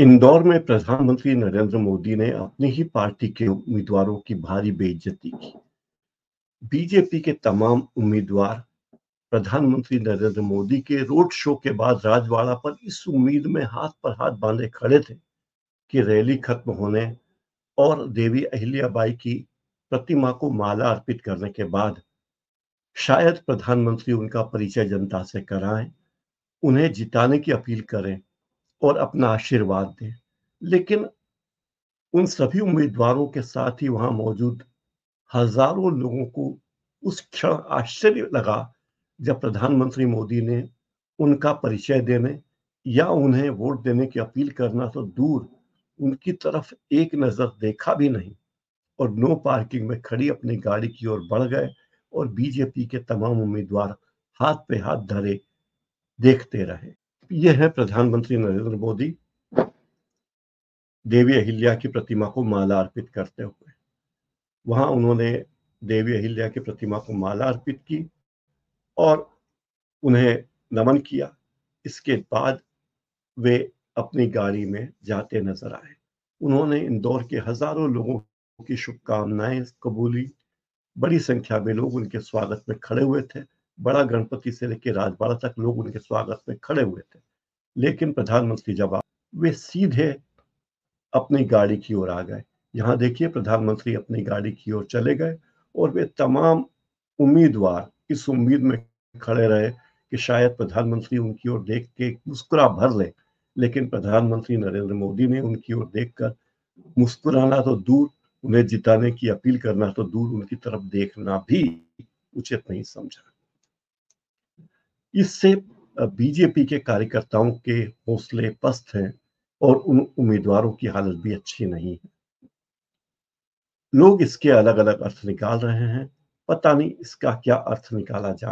इंदौर में प्रधानमंत्री नरेंद्र मोदी ने अपनी ही पार्टी के उम्मीदवारों की भारी बेइज्जती की। बीजेपी के तमाम उम्मीदवार प्रधानमंत्री नरेंद्र मोदी के रोड शो के बाद राजवाड़ा पर इस उम्मीद में हाथ पर हाथ बांधे खड़े थे कि रैली खत्म होने और देवी अहिल्याबाई की प्रतिमा को माला अर्पित करने के बाद शायद प्रधानमंत्री उनका परिचय जनता से कराएँ, उन्हें जिताने की अपील करें। और अपना आशीर्वाद दें। लेकिन उन सभी उम्मीदवारों के साथ ही वहाँ मौजूद हज़ारों लोगों को उस क्षण आश्चर्य लगा जब प्रधानमंत्री मोदी ने उनका परिचय देने या उन्हें वोट देने की अपील करना तो दूर उनकी तरफ़ एक नज़र देखा भी नहीं और नो पार्किंग में खड़ी अपनी गाड़ी की ओर बढ़ गए और बीजेपी के तमाम उम्मीदवार हाथ पे हाथ धरे देखते रहे। यह है प्रधानमंत्री नरेंद्र मोदी, देवी अहिल्या की प्रतिमा को माला अर्पित करते हुए। वहाँ उन्होंने देवी अहिल्या की प्रतिमा को माला अर्पित की और उन्हें नमन किया। इसके बाद वे अपनी गाड़ी में जाते नज़र आए। उन्होंने इंदौर के हज़ारों लोगों की शुभकामनाएँ कबूली। बड़ी संख्या में लोग उनके स्वागत में खड़े हुए थे। बड़ा गणपति से लेकर राजवाड़ा तक लोग उनके स्वागत में खड़े हुए थे। लेकिन प्रधानमंत्री जब आ, वे सीधे अपनी गाड़ी की ओर आ गए। यहाँ देखिए, प्रधानमंत्री अपनी गाड़ी की ओर चले गए और वे तमाम उम्मीदवार इस उम्मीद में खड़े रहे कि शायद प्रधानमंत्री उनकी ओर देख के मुस्कुरा भर ले। लेकिन प्रधानमंत्री नरेंद्र मोदी ने उनकी ओर देखकर मुस्कुराना तो दूर, उन्हें जिताने की अपील करना तो दूर, उनकी तरफ़ देखना भी उचित नहीं समझा। इससे बीजेपी के कार्यकर्ताओं के हौसले पस्त हैं और उन उम्मीदवारों की हालत भी अच्छी नहीं है। लोग इसके अलग अलग अर्थ निकाल रहे हैं। पता नहीं इसका क्या अर्थ निकाला जाए